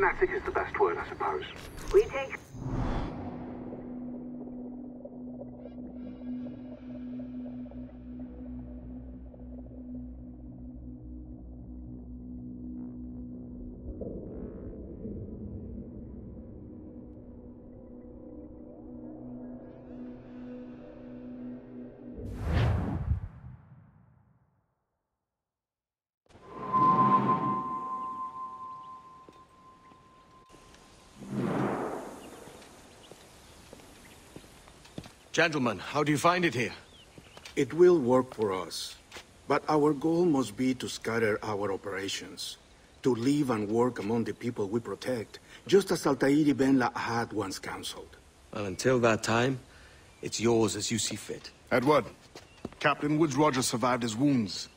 Fanatic is the best word, I suppose. We take Gentlemen, how do you find it here? It will work for us. But our goal must be to scatter our operations. To live and work among the people we protect, just as Altair ibn La'ahad once counseled. Well, until that time, it's yours as you see fit. Edward, Captain Woodes Rogers survived his wounds.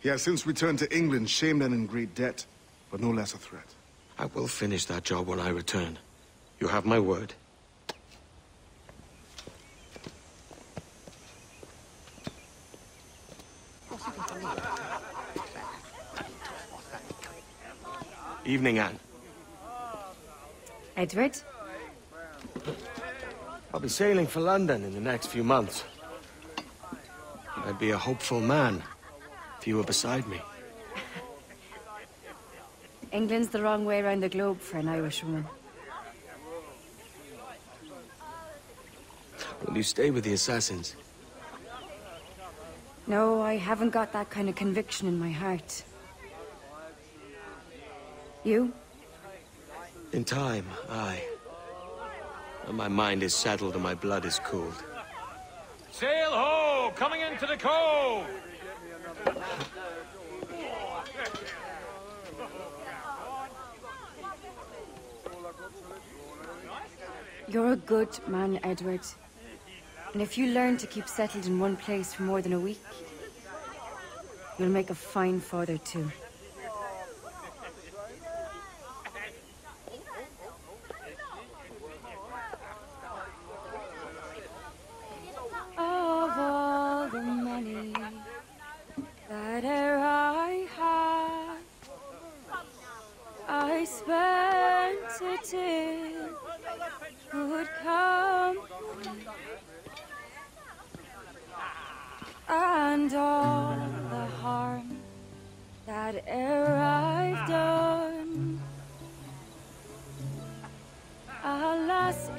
He has since returned to England, shamed and in great debt, but no less a threat. I will finish that job when I return. You have my word. Evening, Anne. Edward? I'll be sailing for London in the next few months. I'd be a hopeful man if you were beside me. England's the wrong way around the globe for an Irishwoman. Will you stay with the assassins? No, I haven't got that kind of conviction in my heart. You? In time, aye. When my mind is settled and my blood is cooled. Sail ho! Coming into the cove! You're a good man, Edward. And if you learn to keep settled in one place for more than a week, you'll make a fine father too. Of all the money that e'er I had, I spent it in good company. And all the harm that e'er I've done, alas,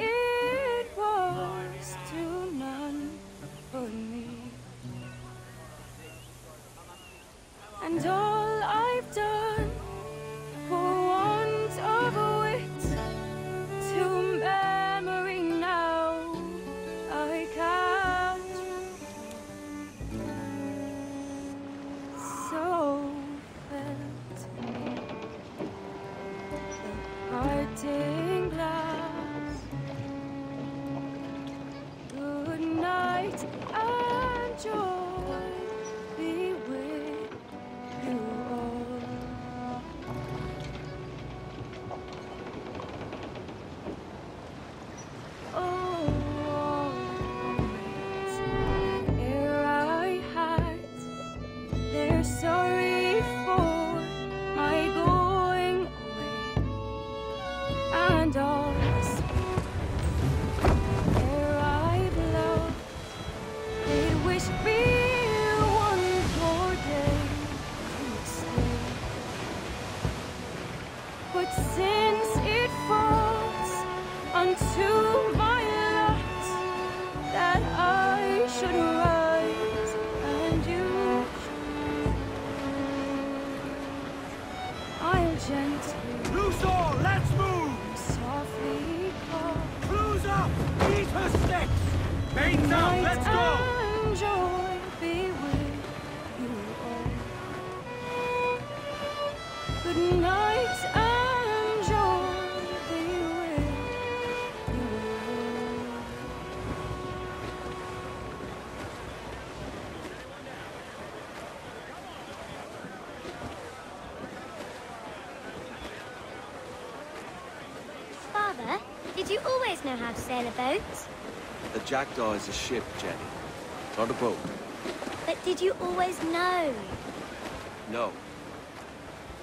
did you always know how to sail a boat? The Jackdaw is a ship, Jenny. Not a boat. But did you always know? No.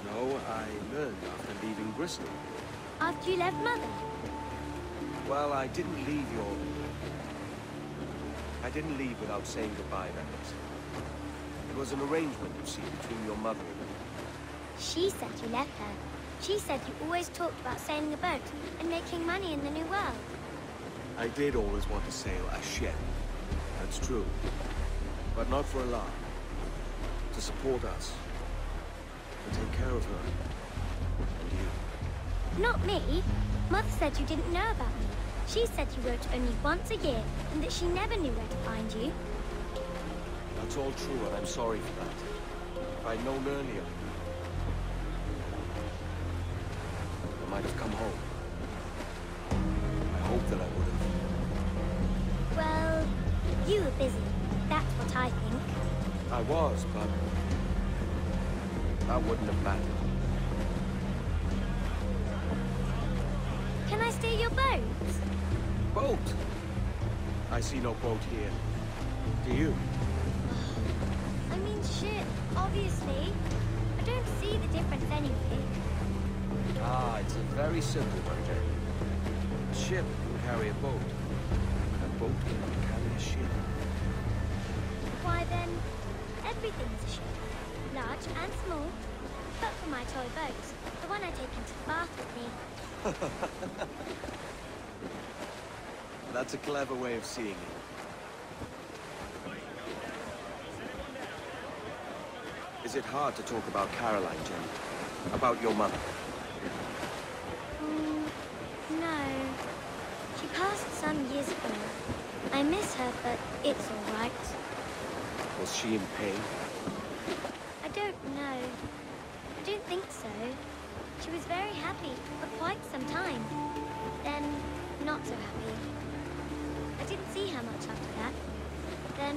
No, I learned after leaving Bristol. after you left Mother? Well, I didn't leave your... I didn't leave without saying goodbye, Reynolds. It was an arrangement, you see, between your mother and me. She said you left her. She said you always talked about sailing a boat and making money in the New World. I did always want to sail a ship. That's true. But not for a lot. To support us. Take care of her. And you. Not me. Mother said you didn't know about me. She said you wrote only once a year and that she never knew where to find you. That's all true, and I'm sorry for that. If I'd known earlier, I might have come home. I hope that I would have. Well, you were busy. That's what I think. I was, but that wouldn't have mattered. Can I steer your boat? Boat? I see no boat here. Do you? I mean, ship, obviously. I don't see the difference anyway. Ah, it's a very simple one, Jane. A ship can carry a boat. A boat can carry a ship. Why then, everything's a ship. Large and small. But for my toy boat, the one I take into the bath with me. That's a clever way of seeing it. Is it hard to talk about Caroline, Jenny? About your mother? Mm, no. She passed some years ago. I miss her, but it's all right. Was she in pain? I don't know. I don't think so. She was very happy for quite some time. Then, not so happy. I didn't see her much after that. Then,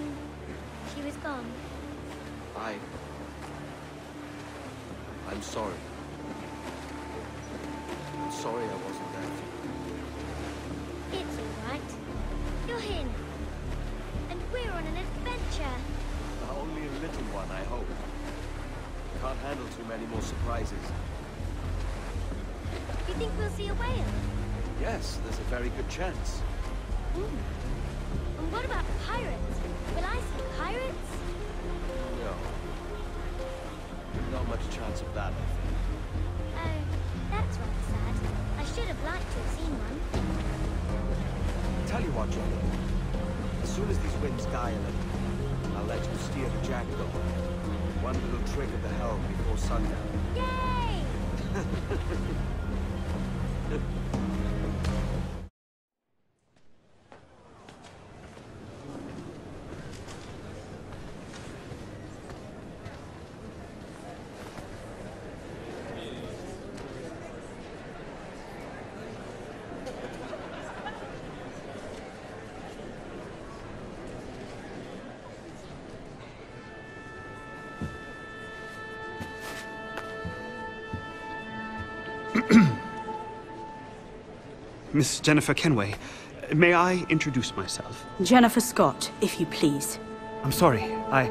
she was gone. I... I'm sorry. I'm sorry I wasn't there for you. It's all right. You're here now. And we're on an adventure. Only a little one, I hope. Can't handle too many more surprises. You think we'll see a whale? Yes, there's a very good chance. Ooh. And what about pirates? Will I see pirates? No. Not much chance of that, I think. Oh, that's rather sad. I should have liked to have seen one. Tell you what, Johnny. As soon as these winds die a little, I'll let you steer the over. One little trick of the helm before sundown. Yay! Miss Jennifer Kenway, may I introduce myself? Jennifer Scott, if you please. I'm sorry, I...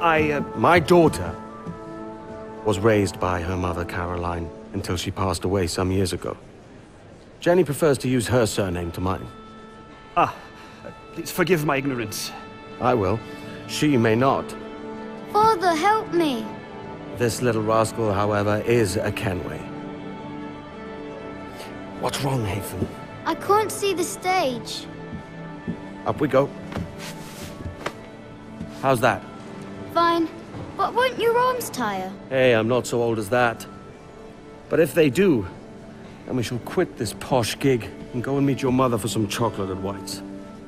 I, uh, My daughter was raised by her mother, Caroline, until she passed away some years ago. Jenny prefers to use her surname to mine. Ah, please forgive my ignorance. I will. She may not. Father, help me! This little rascal, however, is a Kenway. What's wrong, Haytham? I can't see the stage. Up we go. How's that? Fine. But won't your arms tire? Hey, I'm not so old as that. But if they do, then we shall quit this posh gig and go and meet your mother for some chocolate at White's.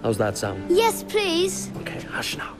How's that sound? Yes, please. Okay, hush now.